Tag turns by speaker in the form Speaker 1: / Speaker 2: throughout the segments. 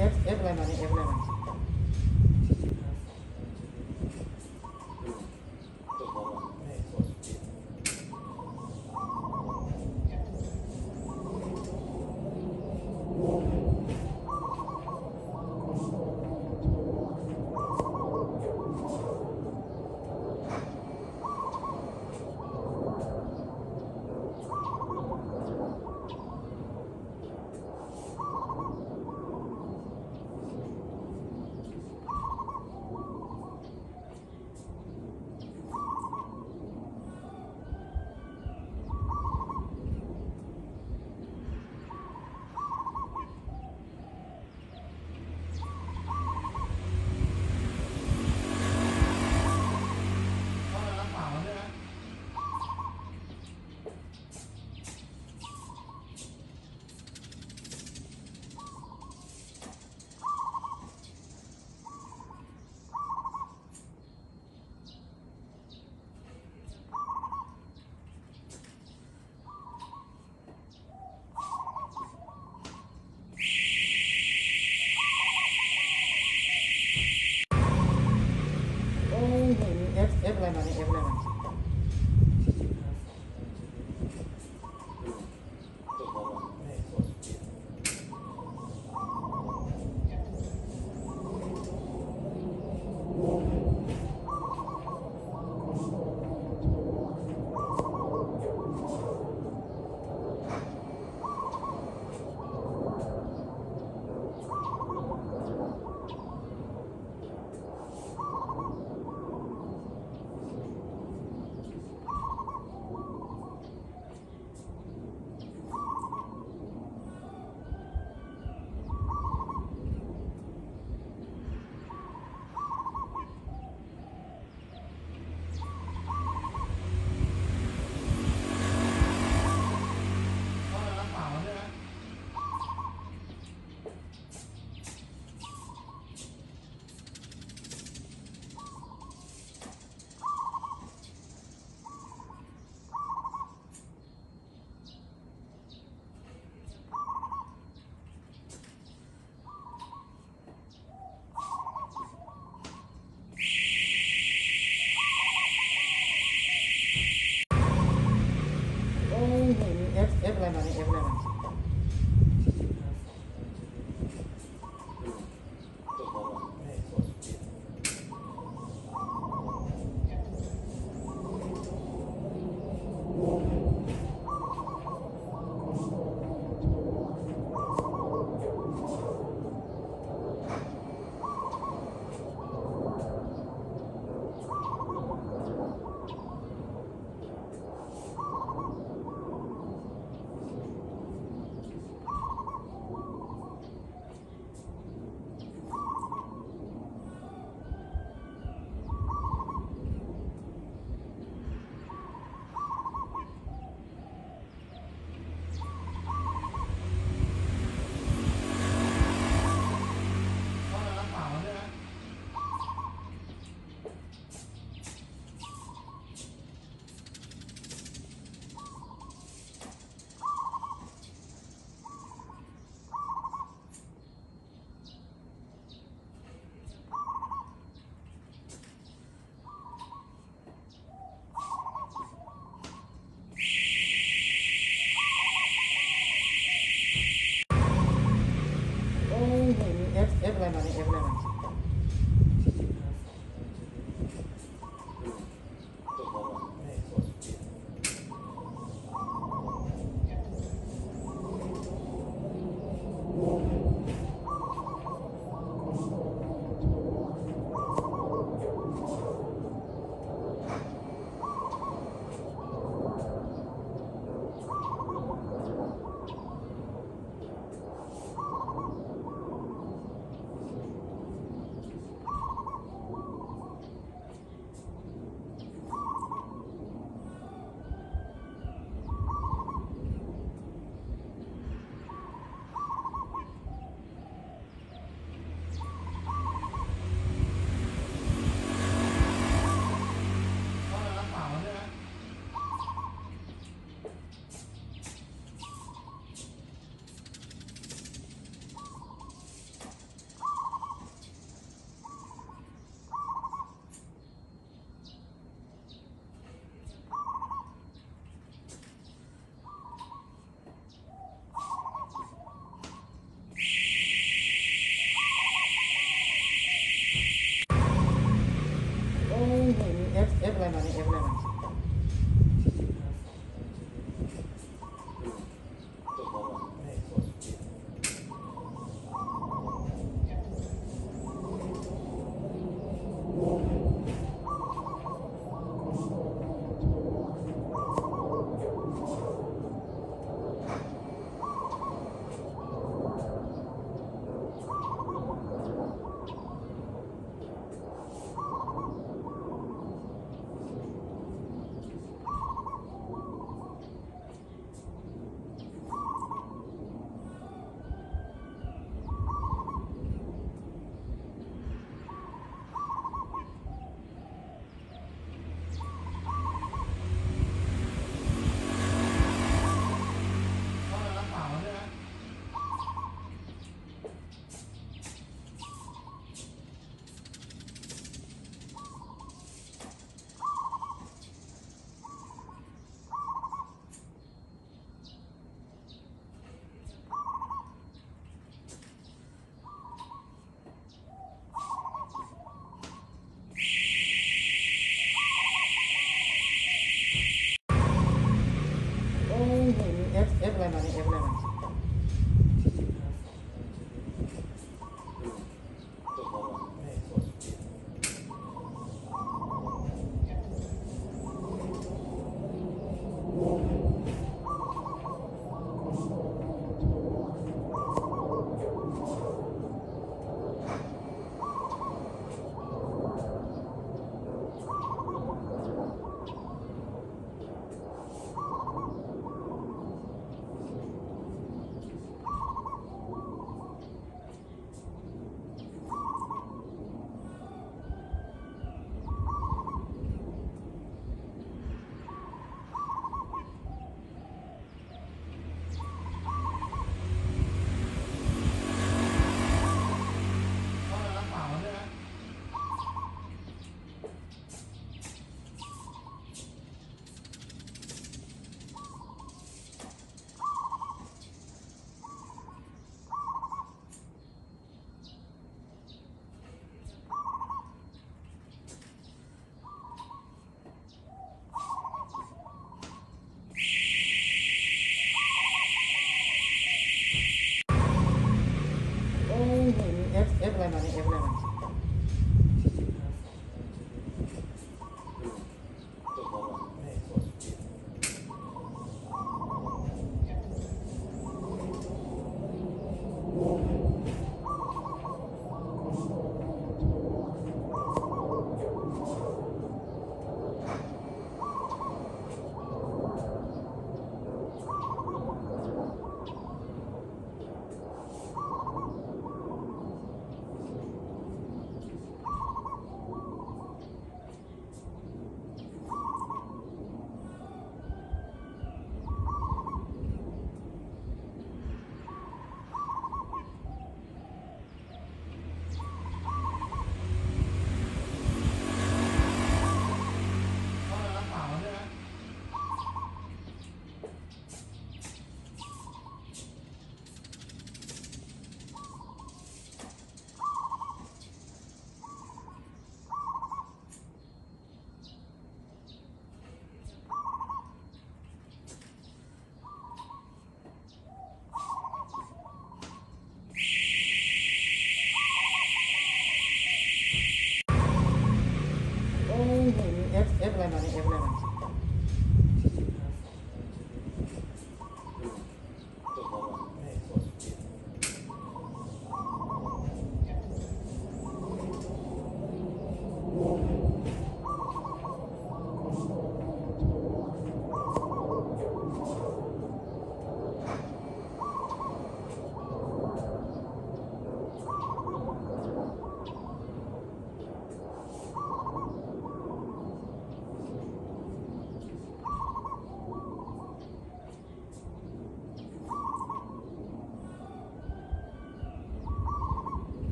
Speaker 1: F F 来嘛，F 来嘛。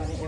Speaker 2: manera.